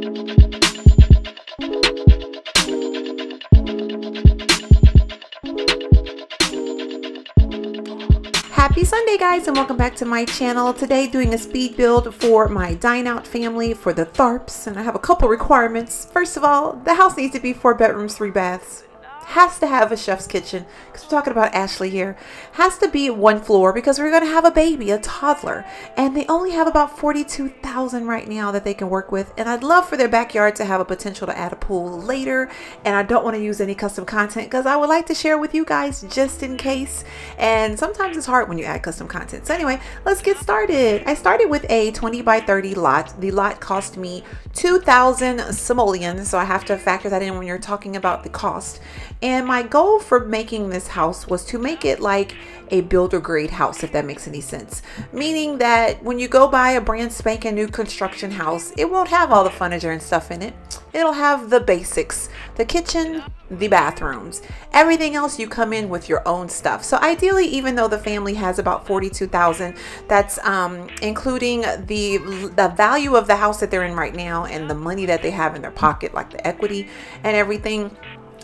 Happy Sunday guys and welcome back to my channel. Today doing a speed build for my dine out family for the Tharps and I have a couple requirements. First of all, the house needs to be four bedrooms, three baths has to have a chef's kitchen because we're talking about Ashley here. Has to be one floor because we're going to have a baby, a toddler, and they only have about 42,000 right now that they can work with. And I'd love for their backyard to have a potential to add a pool later. And I don't want to use any custom content because I would like to share with you guys just in case. And sometimes it's hard when you add custom content. So anyway, let's get started. I started with a 20 by 30 lot. The lot cost me 2,000 simoleons. So I have to factor that in when you're talking about the cost. And my goal for making this house was to make it like a builder grade house, if that makes any sense. Meaning that when you go buy a brand spanking new construction house, it won't have all the furniture and stuff in it. It'll have the basics, the kitchen, the bathrooms. Everything else you come in with your own stuff. So ideally, even though the family has about 42,000, that's um, including the, the value of the house that they're in right now and the money that they have in their pocket, like the equity and everything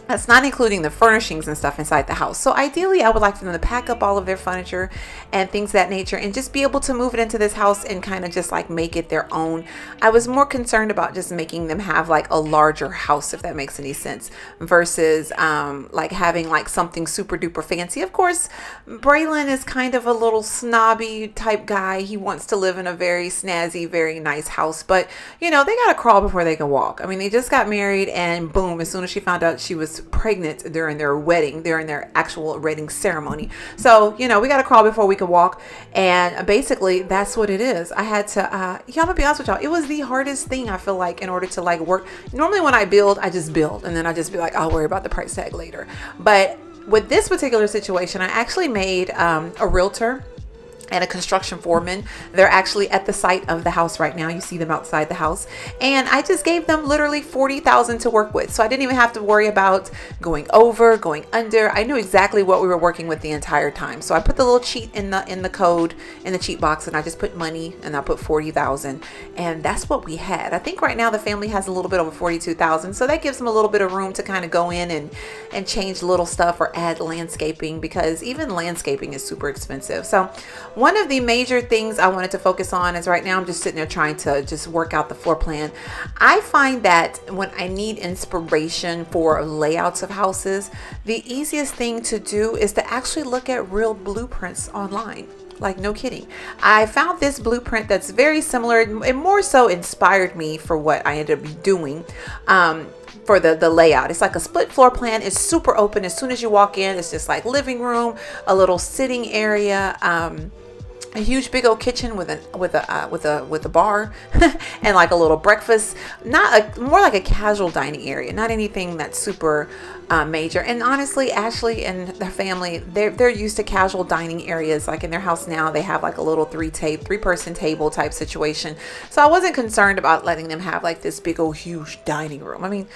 that's not including the furnishings and stuff inside the house. So ideally, I would like for them to pack up all of their furniture and things that nature and just be able to move it into this house and kind of just like make it their own. I was more concerned about just making them have like a larger house, if that makes any sense, versus um, like having like something super duper fancy. Of course, Braylon is kind of a little snobby type guy. He wants to live in a very snazzy, very nice house, but you know, they got to crawl before they can walk. I mean, they just got married and boom, as soon as she found out she was pregnant during their wedding, during their actual wedding ceremony. So, you know, we got to crawl before we can walk. And basically, that's what it is. I had to, uh, yeah, I'm gonna be honest with y'all. It was the hardest thing I feel like in order to like work. Normally, when I build, I just build and then I just be like, I'll worry about the price tag later. But with this particular situation, I actually made um, a realtor and a construction foreman. They're actually at the site of the house right now. You see them outside the house. And I just gave them literally 40,000 to work with. So I didn't even have to worry about going over, going under. I knew exactly what we were working with the entire time. So I put the little cheat in the in the code in the cheat box and I just put money and I put 40,000 and that's what we had. I think right now the family has a little bit over 42,000. So that gives them a little bit of room to kind of go in and and change little stuff or add landscaping because even landscaping is super expensive. So one of the major things I wanted to focus on is right now I'm just sitting there trying to just work out the floor plan. I find that when I need inspiration for layouts of houses, the easiest thing to do is to actually look at real blueprints online. Like no kidding. I found this blueprint that's very similar and more so inspired me for what i ended up doing um, for the the layout. It's like a split floor plan. It's super open. As soon as you walk in it's just like living room a little sitting area um, a huge big old kitchen with a with a uh, with a with a bar and like a little breakfast. Not a more like a casual dining area not anything that's super uh, major. And honestly ashley and their family they're, they're used to casual dining areas like in their house now. They have like a little three tape three person table type situation. So i wasn't concerned about letting them have like this big old huge dining room. I mean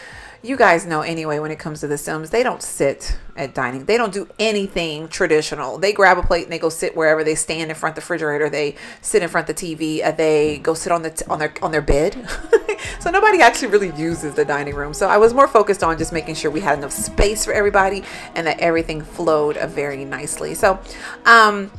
you guys know anyway when it comes to the Sims, they don't sit at dining. They don't do anything traditional. They grab a plate and they go sit wherever they stand in front of the refrigerator. They sit in front of the TV. Uh, they go sit on the on their on their bed. so nobody actually really uses the dining room. So I was more focused on just making sure we had enough space for everybody and that everything flowed uh, very nicely. So um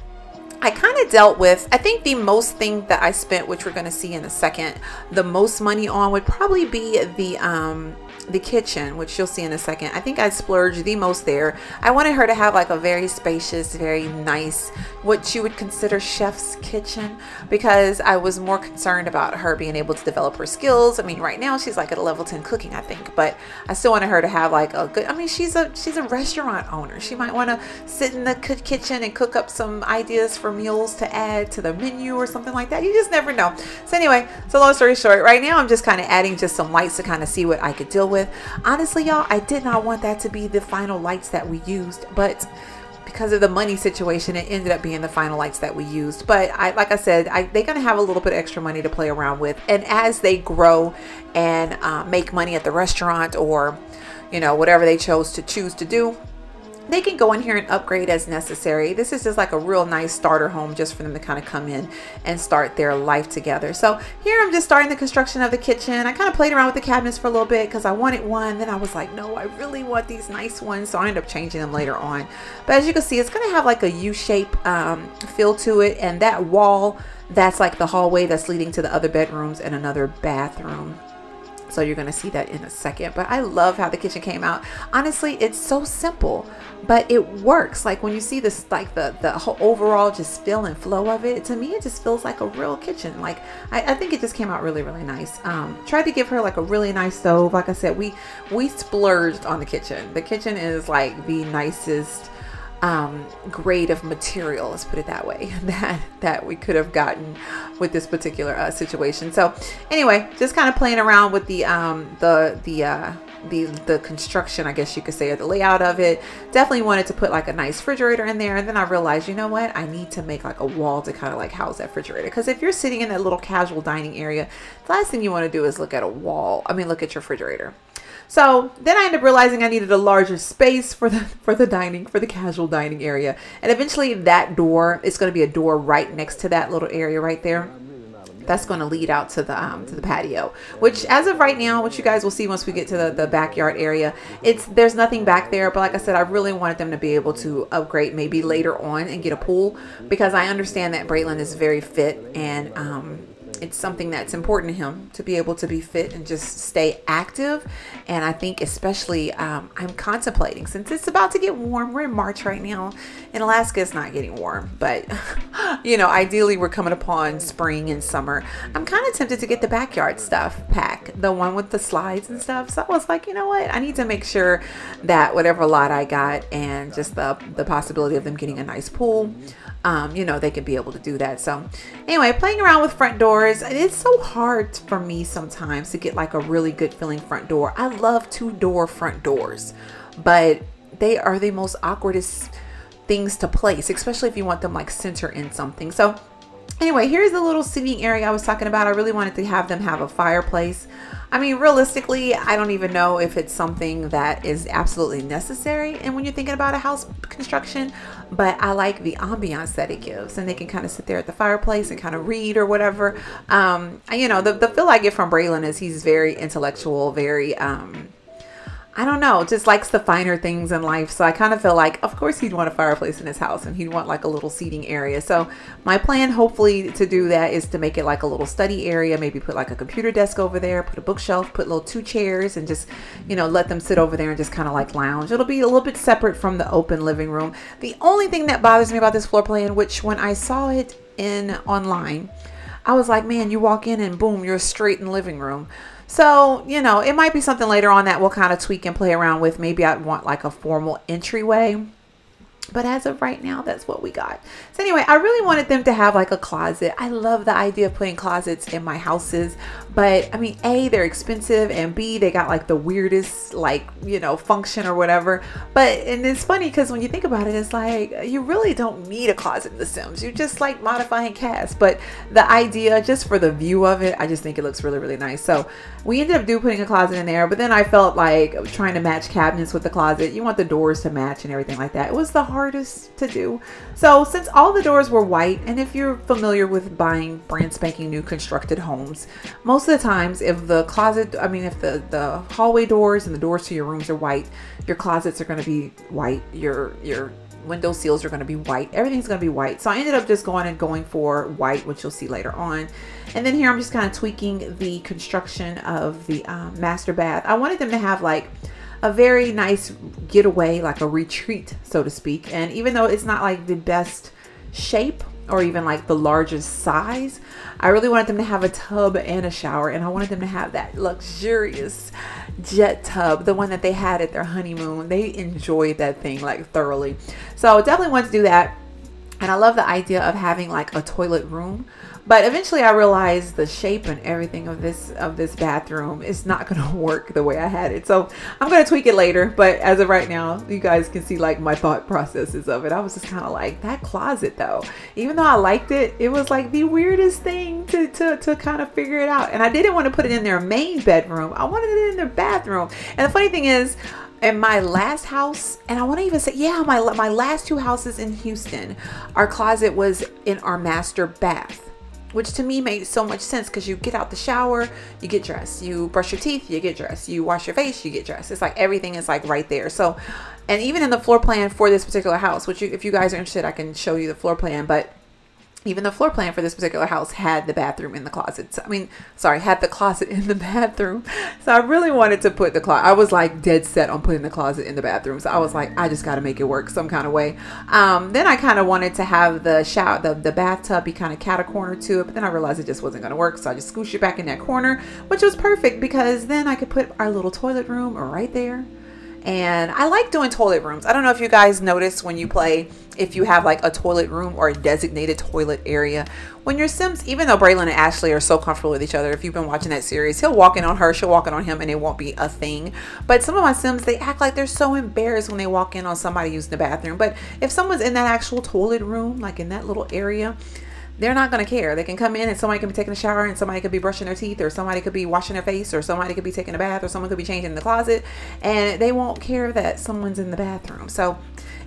I kind of dealt with, I think the most thing that I spent, which we're going to see in a second, the most money on would probably be the um, the kitchen, which you'll see in a second. I think I splurged the most there. I wanted her to have like a very spacious, very nice, what you would consider chef's kitchen because I was more concerned about her being able to develop her skills. I mean, right now she's like at a level 10 cooking, I think, but I still wanted her to have like a good, I mean, she's a, she's a restaurant owner. She might want to sit in the kitchen and cook up some ideas for meals to add to the menu or something like that. You just never know. So anyway, so long story short, right now I'm just kind of adding just some lights to kind of see what I could deal with. Honestly, y'all, I did not want that to be the final lights that we used, but because of the money situation, it ended up being the final lights that we used. But I, like I said, I, they're going to have a little bit extra money to play around with. And as they grow and uh, make money at the restaurant or, you know, whatever they chose to choose to do, they can go in here and upgrade as necessary. This is just like a real nice starter home just for them to kind of come in and start their life together. So here I'm just starting the construction of the kitchen. I kind of played around with the cabinets for a little bit because I wanted one. Then I was like, no, I really want these nice ones. So I ended up changing them later on. But as you can see, it's going to have like a U-shape um, feel to it. And that wall, that's like the hallway that's leading to the other bedrooms and another bathroom. So you're to see that in a second. But I love how the kitchen came out. Honestly, it's so simple, but it works. Like when you see this, like the, the whole overall just feel and flow of it, to me, it just feels like a real kitchen. Like I, I think it just came out really, really nice. Um, tried to give her like a really nice stove. Like I said, we, we splurged on the kitchen. The kitchen is like the nicest um, grade of material, let's put it that way, that that we could have gotten with this particular uh, situation. So anyway, just kind of playing around with the um, the the uh, the the construction, I guess you could say, or the layout of it. Definitely wanted to put like a nice refrigerator in there, and then I realized, you know what, I need to make like a wall to kind of like house that refrigerator. Because if you're sitting in that little casual dining area, the last thing you want to do is look at a wall. I mean, look at your refrigerator. So then I ended up realizing I needed a larger space for the for the dining for the casual dining area, and eventually that door is going to be a door right next to that little area right there. That's going to lead out to the um, to the patio, which as of right now, which you guys will see once we get to the, the backyard area, it's there's nothing back there. But like I said, I really wanted them to be able to upgrade maybe later on and get a pool because I understand that Braylon is very fit and um, it's something that's important to him to be able to be fit and just stay active. And I think especially um, I'm contemplating since it's about to get warm. We're in March right now. In Alaska, it's not getting warm, but you know, ideally we're coming upon spring and summer. I'm kind of tempted to get the backyard stuff pack, the one with the slides and stuff. So I was like, you know what? I need to make sure that whatever lot I got and just the the possibility of them getting a nice pool um, you know, they could be able to do that. So anyway, playing around with front doors, it's so hard for me sometimes to get like a really good feeling front door. I love two door front doors, but they are the most awkwardest things to place, especially if you want them like center in something. So anyway, here's the little seating area I was talking about. I really wanted to have them have a fireplace. I mean, realistically, I don't even know if it's something that is absolutely necessary. And when you're thinking about a house construction, but I like the ambiance that it gives. And they can kind of sit there at the fireplace and kind of read or whatever. Um, you know, the, the feel I get from Braylon is he's very intellectual, very, um, I don't know, just likes the finer things in life. So I kind of feel like, of course, he'd want a fireplace in his house and he'd want like a little seating area. So my plan, hopefully, to do that is to make it like a little study area. Maybe put like a computer desk over there, put a bookshelf, put little two chairs, and just, you know, let them sit over there and just kind of like lounge. It'll be a little bit separate from the open living room. The only thing that bothers me about this floor plan, which when I saw it in online, I was like, man, you walk in and boom, you're straight in the living room. So, you know, it might be something later on that we'll kind of tweak and play around with. Maybe I'd want like a formal entryway but as of right now, that's what we got. So anyway, I really wanted them to have like a closet. I love the idea of putting closets in my houses. But I mean, A, they're expensive and B, they got like the weirdest like, you know, function or whatever. But and it's funny because when you think about it, it's like you really don't need a closet in The Sims. You just like modifying CAS. But the idea, just for the view of it, I just think it looks really, really nice. So we ended up do putting a closet in there, but then I felt like trying to match cabinets with the closet. You want the doors to match and everything like that. It was the hardest to do. So since all the doors were white, and if you're familiar with buying brand spanking new constructed homes, most of the times if the closet, I mean if the, the hallway doors and the doors to your rooms are white, your closets are going to be white, your, your window seals are going to be white everything's going to be white. So i ended up just going and going for white which you'll see later on. And then here i'm just kind of tweaking the construction of the um, master bath. I wanted them to have like a very nice getaway, like a retreat, so to speak. And even though it's not like the best shape or even like the largest size, I really wanted them to have a tub and a shower. And I wanted them to have that luxurious jet tub, the one that they had at their honeymoon. They enjoyed that thing like thoroughly. So definitely want to do that. And I love the idea of having like a toilet room but eventually I realized the shape and everything of this of this bathroom is not to work the way I had it. So I'm to tweak it later. But as of right now, you guys can see like my thought processes of it. I was just kind of like that closet though. Even though I liked it, it was like the weirdest thing to, to, to kind of figure it out. And I didn't want to put it in their main bedroom. I wanted it in their bathroom. And the funny thing is, in my last house, and I want to even say, yeah, my my last two houses in Houston, our closet was in our master bath, which to me made so much sense because you get out the shower, you get dressed, you brush your teeth, you get dressed, you wash your face, you get dressed. It's like everything is like right there. So, and even in the floor plan for this particular house, which you, if you guys are interested, I can show you the floor plan, but even the floor plan for this particular house had the bathroom in the closet. So, I mean, sorry, had the closet in the bathroom. So I really wanted to put the closet. I was like dead set on putting the closet in the bathroom. So I was like, I just got to make it work some kind of way. Um, then I kind of wanted to have the shower, the, the bathtub be kind of cat a corner to it. But then I realized it just wasn't going to work. So I just scooshed it back in that corner, which was perfect because then I could put our little toilet room right there and I like doing toilet rooms. I don't know if you guys notice when you play if you have like a toilet room or a designated toilet area. When your Sims, even though Braylon and Ashley are so comfortable with each other, if you've been watching that series, he'll walk in on her, she'll walk in on him, and it won't be a thing. But some of my Sims, they act like they're so embarrassed when they walk in on somebody using the bathroom. But if someone's in that actual toilet room, like in that little area, they're not going to care. They can come in and somebody can be taking a shower and somebody could be brushing their teeth or somebody could be washing their face or somebody could be taking a bath or someone could be changing the closet and they won't care that someone's in the bathroom. So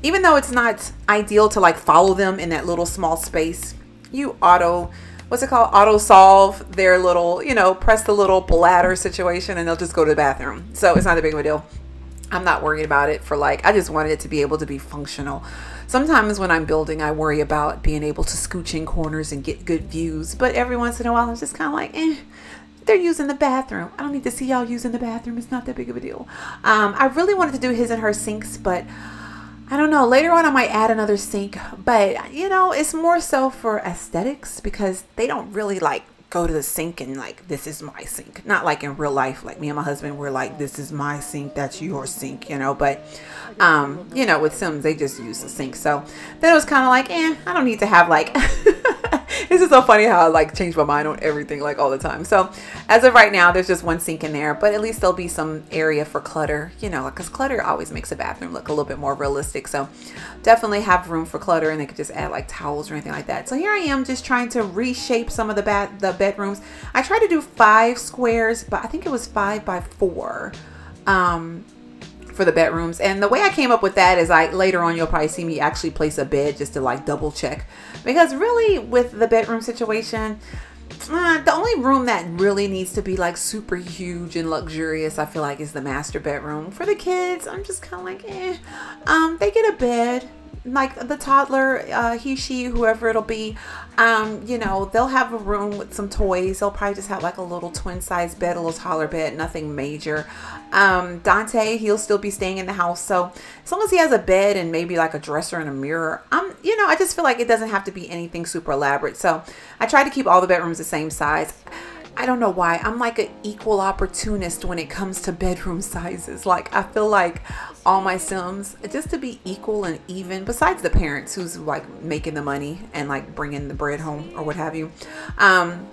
even though it's not ideal to like follow them in that little small space, you auto what's it called auto solve their little you know press the little bladder situation and they'll just go to the bathroom so it's not a big of a deal i'm not worried about it for like i just wanted it to be able to be functional Sometimes when I'm building, I worry about being able to scooch in corners and get good views. But every once in a while, I'm just kind of like, eh, they're using the bathroom. I don't need to see y'all using the bathroom. It's not that big of a deal. Um, I really wanted to do his and her sinks, but I don't know. Later on, I might add another sink. But, you know, it's more so for aesthetics because they don't really like go to the sink and like this is my sink not like in real life like me and my husband we're like this is my sink that's your sink you know but um you know with sims they just use the sink so then it was kind of like eh i don't need to have like this is so funny how I like change my mind on everything like all the time. So as of right now, there's just one sink in there, but at least there'll be some area for clutter, you know, because clutter always makes a bathroom look a little bit more realistic. So definitely have room for clutter and they could just add like towels or anything like that. So here I am just trying to reshape some of the bed the bedrooms. I tried to do five squares, but I think it was five by four. Um, for the bedrooms. And the way I came up with that is like later on you'll probably see me actually place a bed just to like double check. Because really with the bedroom situation, uh, the only room that really needs to be like super huge and luxurious, I feel like, is the master bedroom. For the kids, I'm just kind of like, eh. Um, they get a bed, like the toddler, uh, he, she, whoever it'll be, um, you know, they'll have a room with some toys. They'll probably just have like a little twin size bed, a little taller bed, nothing major. Um, Dante, he'll still be staying in the house. So as long as he has a bed and maybe like a dresser and a mirror, um, you know, I just feel like it doesn't have to be anything super elaborate. So I try to keep all the bedrooms the same size. I don't know why. I'm like an equal opportunist when it comes to bedroom sizes. Like I feel like all my Sims just to be equal and even. Besides the parents who's like making the money and like bringing the bread home or what have you. Um,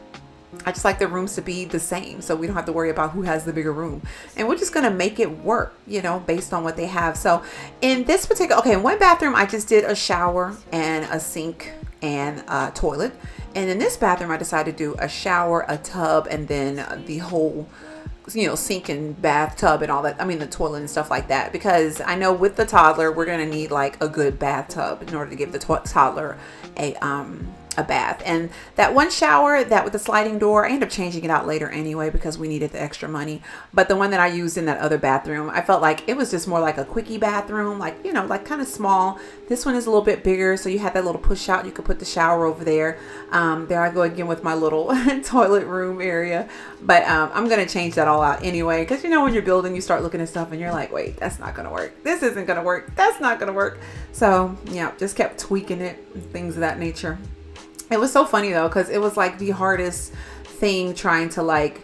I just like the rooms to be the same so we don't have to worry about who has the bigger room. And we're just going to make it work, you know, based on what they have. So in this particular, okay, in one bathroom, I just did a shower and a sink and a toilet. And in this bathroom, I decided to do a shower, a tub, and then the whole you know sink and bathtub and all that i mean the toilet and stuff like that. Because i know with the toddler we're going to need like a good bathtub in order to give the toddler a um a bath. And that one shower that with the sliding door I ended up changing it out later anyway because we needed the extra money. But the one that I used in that other bathroom I felt like it was just more like a quickie bathroom like you know like kind of small. This one is a little bit bigger so you had that little push out. You could put the shower over there. Um, there I go again with my little toilet room area. But um, I'm gonna change that all out anyway because you know when you're building you start looking at stuff and you're like wait that's not gonna work. This isn't gonna work. That's not gonna work. So yeah just kept tweaking it things of that nature it was so funny though, because it was like the hardest thing trying to like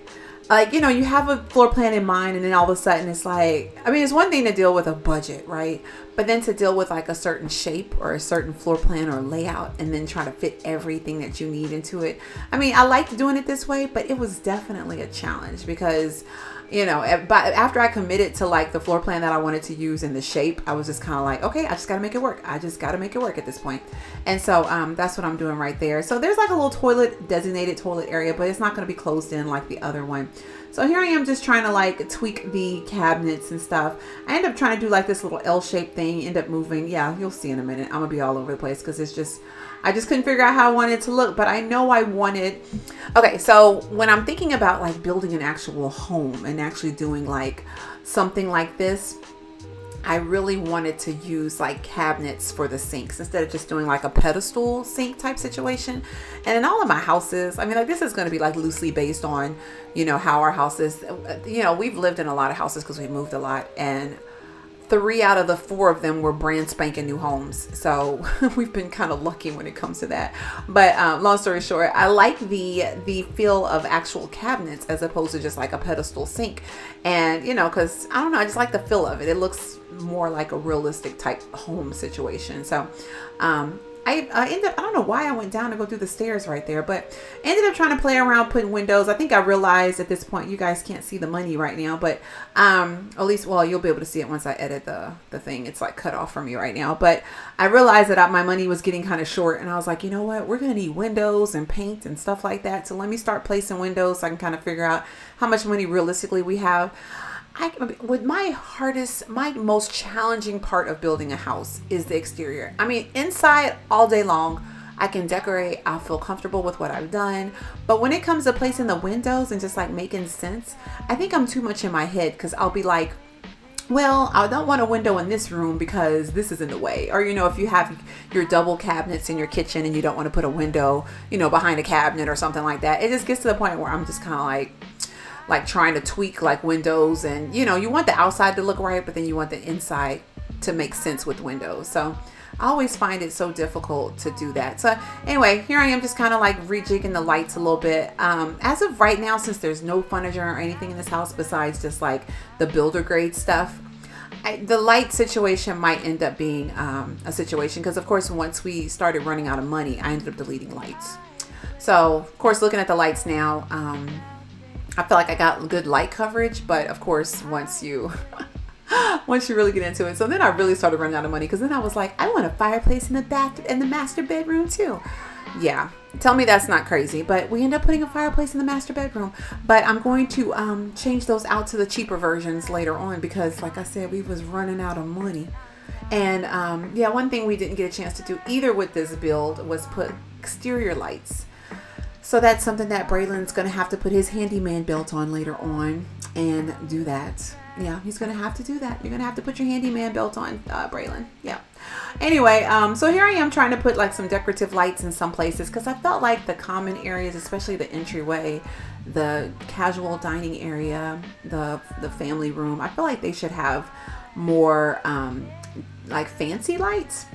like you know you have a floor plan in mind and then all of a sudden it's like i mean it's one thing to deal with a budget right? But then to deal with like a certain shape or a certain floor plan or layout and then try to fit everything that you need into it. I mean i liked doing it this way but it was definitely a challenge because you know, but after I committed to like the floor plan that I wanted to use in the shape, I was just kind of like, okay, I just got to make it work. I just got to make it work at this point. And so um, that's what I'm doing right there. So there's like a little toilet, designated toilet area, but it's not going to be closed in like the other one. So here I am just trying to like tweak the cabinets and stuff. I end up trying to do like this little L-shaped thing, end up moving. Yeah, you'll see in a minute. I'm gonna be all over the place because it's just, I just couldn't figure out how I wanted it to look, but I know I wanted, okay, so when I'm thinking about like building an actual home and actually doing like something like this, I really wanted to use like cabinets for the sinks instead of just doing like a pedestal sink type situation. And in all of my houses, I mean, like this is going to be like loosely based on, you know, how our houses, you know, we've lived in a lot of houses because we moved a lot and three out of the four of them were brand spanking new homes. So we've been kind of lucky when it comes to that. But um, long story short, I like the the feel of actual cabinets as opposed to just like a pedestal sink. And you know, because I don't know, I just like the feel of it. It looks more like a realistic type home situation. So um, I, I ended up, I don't know why I went down to go through the stairs right there, but ended up trying to play around putting windows. I think I realized at this point, you guys can't see the money right now, but um, at least, well, you'll be able to see it once I edit the, the thing. It's like cut off from me right now, but I realized that my money was getting kind of short and I was like, you know what, we're going to need windows and paint and stuff like that. So let me start placing windows so I can kind of figure out how much money realistically we have. I with my hardest, my most challenging part of building a house is the exterior. I mean, inside all day long, I can decorate. I'll feel comfortable with what I've done. But when it comes to placing the windows and just like making sense, I think I'm too much in my head because I'll be like, well, I don't want a window in this room because this is in the way. Or, you know, if you have your double cabinets in your kitchen and you don't want to put a window, you know, behind a cabinet or something like that, it just gets to the point where I'm just kind of like, like trying to tweak like windows and you know you want the outside to look right but then you want the inside to make sense with windows so I always find it so difficult to do that. So anyway, here I am just kind of like rejigging the lights a little bit. Um, as of right now, since there's no furniture or anything in this house besides just like the builder grade stuff, I, the light situation might end up being um, a situation because of course once we started running out of money, I ended up deleting lights. So of course looking at the lights now, um, I feel like I got good light coverage, but of course, once you once you really get into it. So then I really started running out of money because then I was like, I want a fireplace in the bath in the master bedroom too. Yeah, tell me that's not crazy, but we end up putting a fireplace in the master bedroom. But I'm going to um, change those out to the cheaper versions later on because, like I said, we was running out of money. And um, yeah, one thing we didn't get a chance to do either with this build was put exterior lights. So that's something that Braylon's going to have to put his handyman belt on later on and do that. Yeah, he's going to have to do that. You're going to have to put your handyman belt on, uh, Braylon. Yeah. Anyway, um, so here I am trying to put like some decorative lights in some places because I felt like the common areas, especially the entryway, the casual dining area, the the family room, I feel like they should have more um, like fancy lights.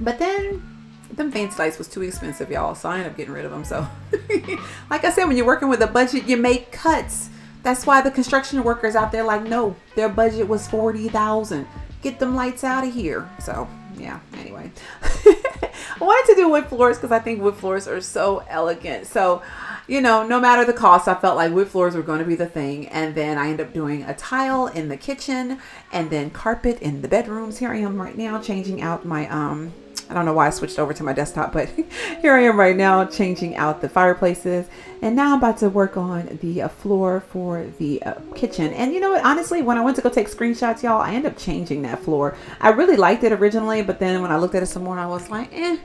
But then them fancy lights was too expensive, y'all. So I ended up getting rid of them. So, like I said, when you're working with a budget, you make cuts. That's why the construction workers out there like, no, their budget was forty thousand. Get them lights out of here. So yeah. Anyway, I wanted to do wood floors because I think wood floors are so elegant. So you know, no matter the cost, I felt like wood floors were going to be the thing. And then I ended up doing a tile in the kitchen and then carpet in the bedrooms. Here I am right now changing out my um I don't know why I switched over to my desktop, but here I am right now changing out the fireplaces. And now I'm about to work on the uh, floor for the uh, kitchen. And you know what? Honestly, when I went to go take screenshots, y'all, I ended up changing that floor. I really liked it originally, but then when I looked at it some more, I was like, eh,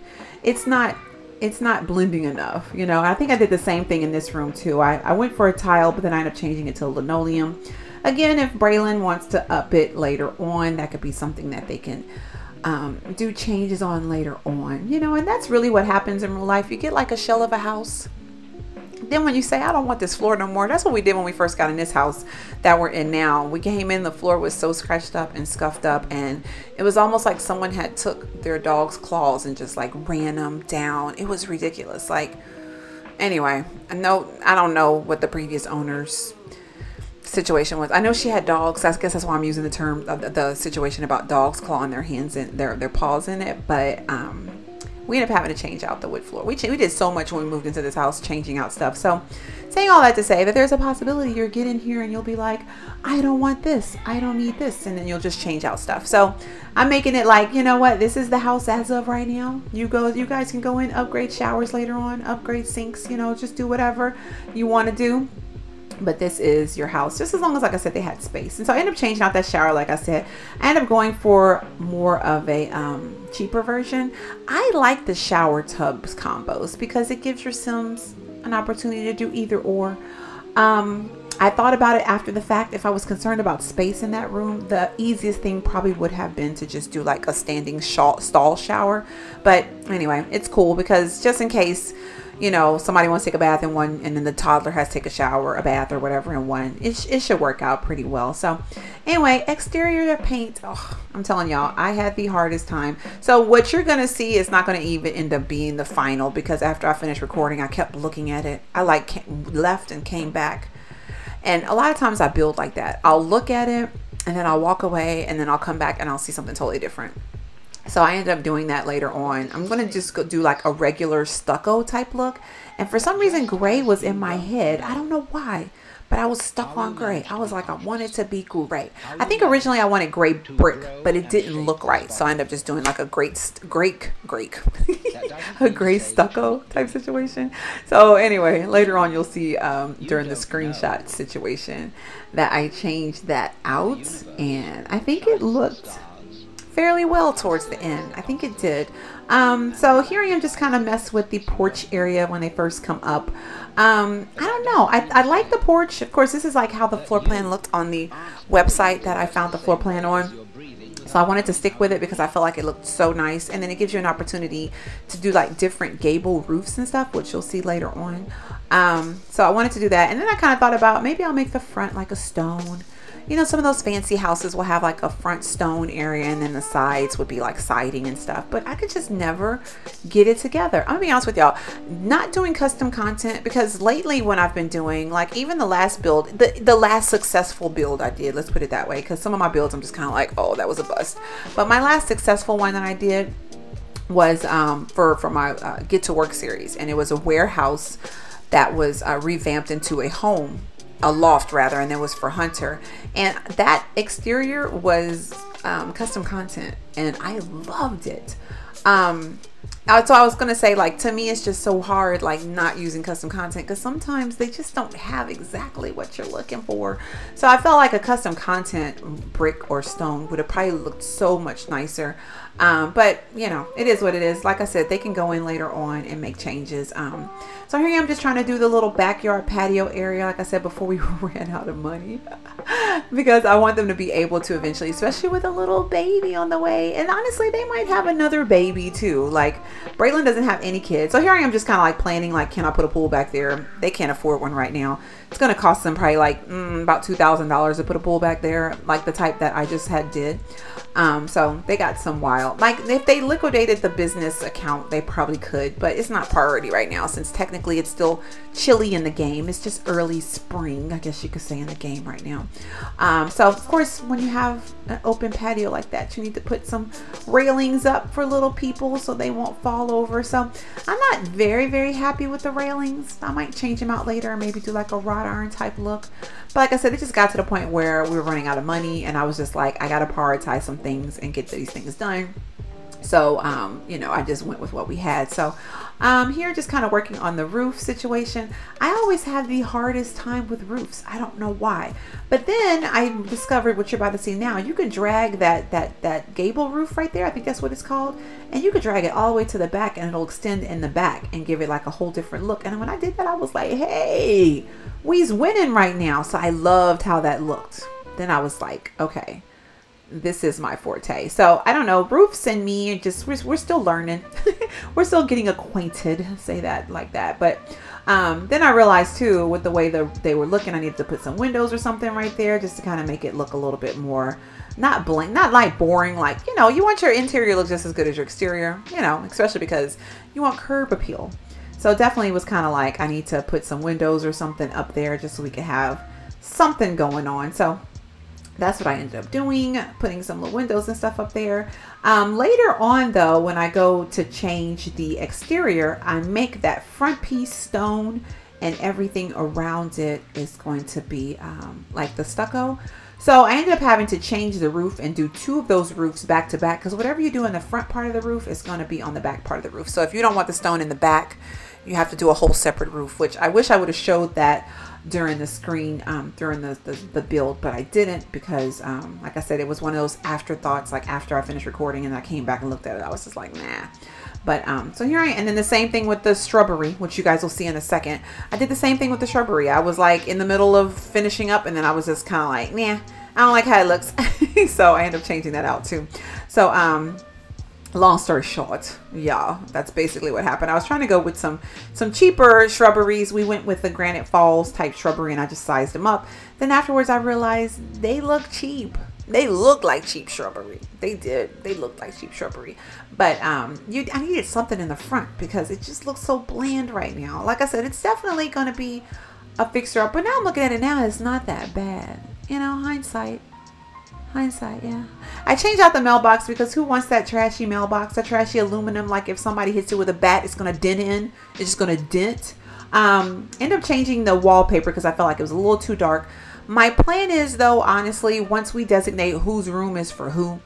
it's not it's not blending enough you know i think i did the same thing in this room too i, I went for a tile but then i ended up changing it to linoleum again if braylon wants to up it later on that could be something that they can um, do changes on later on, you know, and that's really what happens in real life. You get like a shell of a house. Then when you say, I don't want this floor no more, that's what we did when we first got in this house that we're in now. We came in, the floor was so scratched up and scuffed up and it was almost like someone had took their dog's claws and just like ran them down. It was ridiculous. Like, anyway, I know, I don't know what the previous owners situation was. I know she had dogs. I guess that's why I'm using the term the, the situation about dogs clawing their hands and their their paws in it. But um, we ended up having to change out the wood floor. We we did so much when we moved into this house, changing out stuff. So, saying all that to say that there's a possibility you'll get in here and you'll be like, I don't want this, I don't need this, and then you'll just change out stuff. So, I'm making it like, you know what, this is the house as of right now. You go, you guys can go in, upgrade showers later on, upgrade sinks, you know, just do whatever you want to do but this is your house just as long as like i said they had space. And so i end up changing out that shower like i said. I ended up going for more of a um, cheaper version. I like the shower tubs combos because it gives your sims an opportunity to do either or. Um, I thought about it after the fact. If I was concerned about space in that room, the easiest thing probably would have been to just do like a standing stall shower. But anyway, it's cool because just in case, you know, somebody wants to take a bath in one and then the toddler has to take a shower, a bath or whatever in one, it, sh it should work out pretty well. So anyway, exterior paint, oh, I'm telling y'all, I had the hardest time. So what you're going to see is not going to even end up being the final because after I finished recording, I kept looking at it. I like left and came back and a lot of times I build like that. I'll look at it and then I'll walk away and then I'll come back and I'll see something totally different. So I ended up doing that later on. I'm going to just go do like a regular stucco type look. And for some reason, gray was in my head. I don't know why but I was stuck on gray. I was like, I wanted it to be gray. I think originally I wanted gray brick, but it didn't look right. So I ended up just doing like a great, great, great, a gray stucco type situation. So anyway, later on you'll see um, during the screenshot situation that I changed that out and I think it looked fairly well towards the end. I think it did. Um, so here I am just kind of mess with the porch area when they first come up. Um, I don't know. I, I like the porch. Of course, this is like how the floor plan looked on the website that I found the floor plan on. So I wanted to stick with it because I felt like it looked so nice. And then it gives you an opportunity to do like different gable roofs and stuff, which you'll see later on. Um, so I wanted to do that. And then I kind of thought about maybe I'll make the front like a stone you know, some of those fancy houses will have like a front stone area and then the sides would be like siding and stuff. But I could just never get it together. I'm gonna be honest with y'all, not doing custom content because lately when I've been doing like even the last build, the, the last successful build I did, let's put it that way, because some of my builds I'm just kind of like, oh, that was a bust. But my last successful one that I did was um, for, for my uh, Get to Work series and it was a warehouse that was uh, revamped into a home a loft rather, and it was for Hunter. And that exterior was um, custom content, and I loved it. Um, so I was gonna say, like, to me, it's just so hard, like, not using custom content because sometimes they just don't have exactly what you're looking for. So I felt like a custom content brick or stone would have probably looked so much nicer. Um, but you know, it is what it is. Like I said, they can go in later on and make changes. Um, so here I am just trying to do the little backyard patio area. Like I said before, we ran out of money because I want them to be able to eventually, especially with a little baby on the way. And honestly, they might have another baby too. Like Braylon doesn't have any kids. So here I am just kind of like planning, like, can I put a pool back there? They can't afford one right now. It's going to cost them probably like mm, about $2,000 to put a pool back there, like the type that I just had did. Um, so they got some wild. Like if they liquidated the business account, they probably could, but it's not priority right now since technically it's still chilly in the game. It's just early spring, I guess you could say in the game right now. Um, so of course, when you have an open patio like that, you need to put some railings up for little people so they won't fall over. So I'm not very, very happy with the railings. I might change them out later maybe do like a wrought iron type look. But like I said, it just got to the point where we were running out of money and I was just like, I got to prioritize some things and get these things done. So, um, you know, I just went with what we had. So, um, here just kind of working on the roof situation. I always have the hardest time with roofs. I don't know why. But then I discovered what you're about to see now. You can drag that, that, that gable roof right there. I think that's what it's called. And you could drag it all the way to the back and it'll extend in the back and give it like a whole different look. And when I did that, I was like, hey, we's winning right now. So I loved how that looked. Then I was like, okay, this is my forte. So I don't know, roofs and me just we're, we're still learning. we're still getting acquainted, say that like that. But um, then I realized too, with the way the, they were looking, I needed to put some windows or something right there just to kind of make it look a little bit more not blank, not like boring. Like you know, you want your interior look just as good as your exterior. You know, especially because you want curb appeal. So definitely was kind of like I need to put some windows or something up there just so we could have something going on. So that's what I ended up doing, putting some little windows and stuff up there. Um, later on though, when I go to change the exterior, I make that front piece stone and everything around it is going to be um, like the stucco. So I ended up having to change the roof and do two of those roofs back to back because whatever you do in the front part of the roof is going to be on the back part of the roof. So if you don't want the stone in the back, you have to do a whole separate roof, which I wish I would have showed that during the screen um, during the, the, the build but I didn't because um, like I said it was one of those afterthoughts like after I finished recording and I came back and looked at it I was just like nah. But um so here I am. And then the same thing with the shrubbery which you guys will see in a second. I did the same thing with the shrubbery. I was like in the middle of finishing up and then I was just kind of like nah I don't like how it looks. So I ended up changing that out too. So um long story short yeah that's basically what happened. I was trying to go with some some cheaper shrubberies. We went with the granite falls type shrubbery and i just sized them up. Then afterwards i realized they look cheap. They look like cheap shrubbery. They did. They looked like cheap shrubbery. But um you i needed something in the front because it just looks so bland right now. Like i said it's definitely going to be a fixer up but now i'm looking at it now it's not that bad. You know hindsight Hindsight, yeah. I changed out the mailbox because who wants that trashy mailbox? A trashy aluminum, like if somebody hits it with a bat, it's going to dent in. It's just going to dent. Um, end up changing the wallpaper because I felt like it was a little too dark. My plan is, though, honestly, once we designate whose room is for who,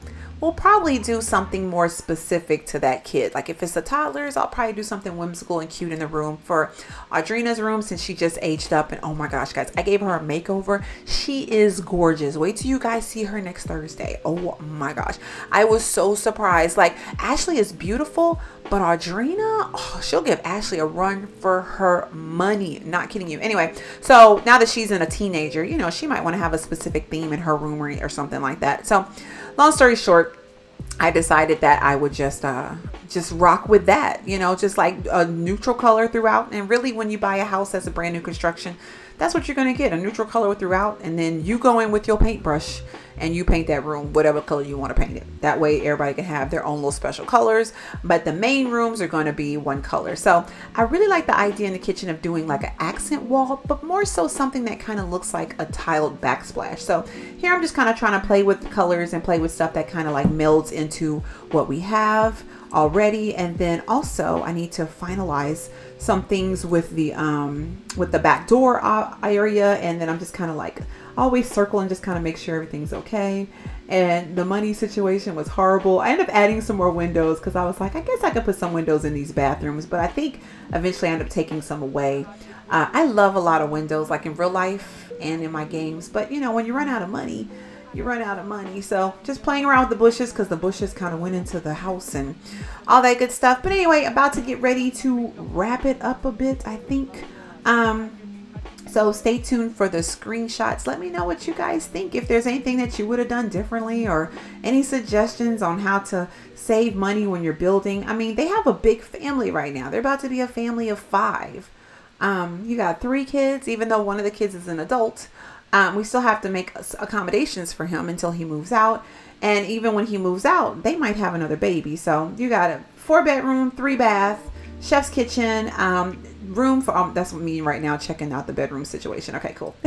we'll probably do something more specific to that kid. Like if it's the toddlers, I'll probably do something whimsical and cute in the room. For Audrina's room, since she just aged up, and oh my gosh, guys, I gave her a makeover. She is gorgeous. Wait till you guys see her next Thursday. Oh my gosh, I was so surprised. Like Ashley is beautiful, but Audrina, oh, she'll give Ashley a run for her money. Not kidding you. Anyway, so now that she's in a teenager, you know, she might want to have a specific theme in her room or, or something like that. So long story short, I decided that I would just uh, just rock with that, you know, just like a neutral color throughout. And really, when you buy a house that's a brand new construction, that's what you're going to get a neutral color throughout. And then you go in with your paintbrush and you paint that room whatever color you want to paint it. That way, everybody can have their own little special colors. But the main rooms are going to be one color. So I really like the idea in the kitchen of doing like an accent wall, but more so something that kind of looks like a tiled backsplash. So here I'm just kind of trying to play with colors and play with stuff that kind of like melds into what we have already and then also I need to finalize some things with the um with the back door uh, area and then I'm just kind of like always circle and just kind of make sure everything's okay. And the money situation was horrible. I ended up adding some more windows because I was like I guess I could put some windows in these bathrooms but I think eventually I ended up taking some away. Uh, I love a lot of windows like in real life and in my games but you know when you run out of money you run out of money. So just playing around with the bushes because the bushes kind of went into the house and all that good stuff. But anyway, about to get ready to wrap it up a bit, I think. Um, so stay tuned for the screenshots. Let me know what you guys think. If there's anything that you would have done differently or any suggestions on how to save money when you're building. I mean, they have a big family right now. They're about to be a family of five. Um, you got three kids, even though one of the kids is an adult. Um, we still have to make accommodations for him until he moves out. And even when he moves out, they might have another baby. So you got a four bedroom, three bath, chef's kitchen, um, room for, um, that's what me right now checking out the bedroom situation. Okay, cool.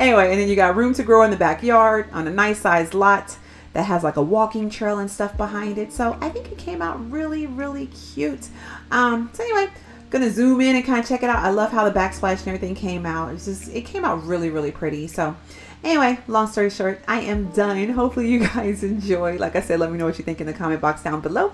anyway, and then you got room to grow in the backyard on a nice sized lot that has like a walking trail and stuff behind it. So I think it came out really, really cute. Um, so anyway, gonna zoom in and kind of check it out. I love how the backsplash and everything came out. It's just it came out really really pretty. So anyway, long story short, I am done. Hopefully you guys enjoy. Like I said, let me know what you think in the comment box down below.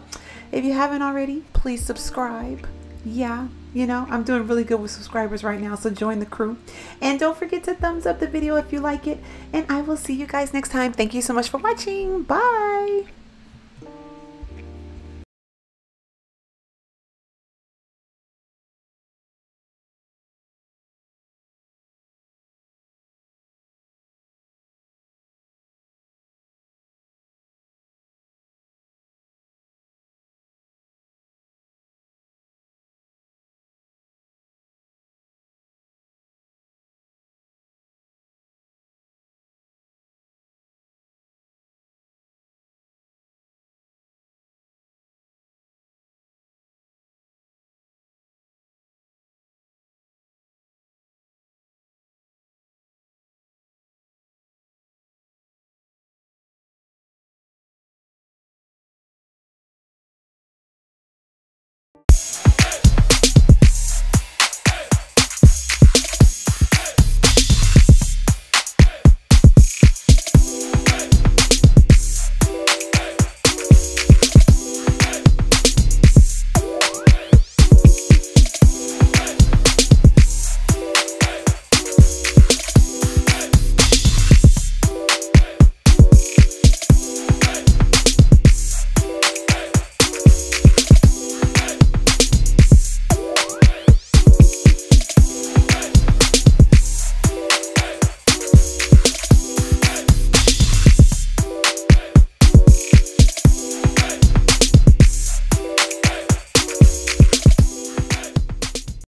If you haven't already, please subscribe. Yeah, you know, I'm doing really good with subscribers right now, so join the crew. And don't forget to thumbs up the video if you like it. And I will see you guys next time. Thank you so much for watching. Bye.